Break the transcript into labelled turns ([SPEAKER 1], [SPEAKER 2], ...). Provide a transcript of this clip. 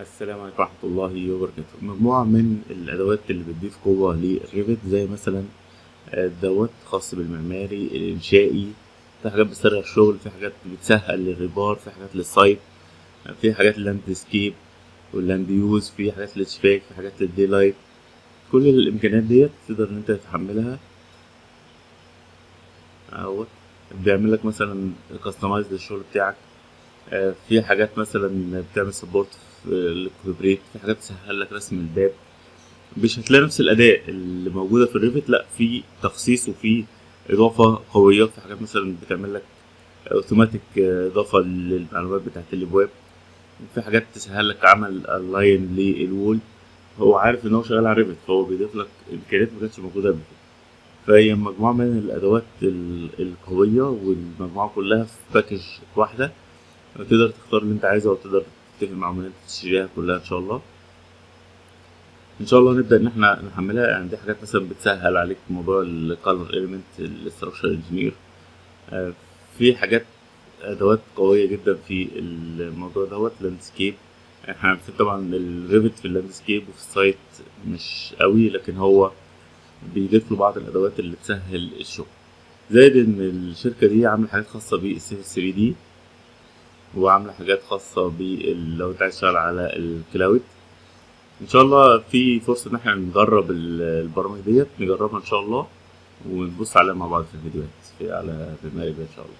[SPEAKER 1] السلام عليكم ورحمة الله وبركاته. مجموعة من الأدوات اللي بتضيف قوة لل Revit زي مثلا آه، دوت خاص بالمعماري الإنشائي. في حاجات بتسرع الشغل في حاجات بتسهل لل rebar في حاجات لل site آه، في حاجات لل landscape وال land use في حاجات للشباك في حاجات لل daylight كل الإمكانيات ديت تقدر إن أنت تحملها. أهوت بيعمل لك مثلا customize للشغل بتاعك. آه، في حاجات مثلا بتعمل support في ال collaborate في حاجات تسهل لك رسم الباب. مش هتلاقي نفس الأداة اللي موجودة في ال Revit لأ في تخصيص وفي إضافة قوية. في حاجات مثلا بتعمل لك اوتوماتيك إضافة للمعلومات بتاعت الابواب في حاجات تسهل لك عمل ال line لل wall هو عارف إن هو شغال على Revit فهو بيضيف لك إمكانيات ما كانتش موجودة قبل كده. فهي مجموعة من الأدوات ال- القوية والمجموعة كلها في package واحدة. تقدر تختار اللي انت عايزه وتقدر تتفق ان انت تشتريها كلها إن شاء الله. إن شاء الله نبدأ إن إحنا نحملها. يعني دي حاجات مثلا بتسهل عليك موضوع ال color element ال structure engineer في حاجات أدوات قوية جدا في الموضوع دوت landscape إحنا عارفين طبعا ال Revit في ال landscape وفي ال site مش قوي لكن هو بيضيف له بعض الأدوات اللي تسهل الشغل. زائد إن الشركة دي عاملة حاجات خاصة بالسيف 3 دي وعاملة حاجات خاصة لو انت عايز تشتغل على الكلاود. إن شاء الله في فرصة إن إحنا نجرب ال- البرامج ديت نجربها إن شاء الله ونبص عليها مع بعض في الفيديوهات في على برنامج إن شاء الله.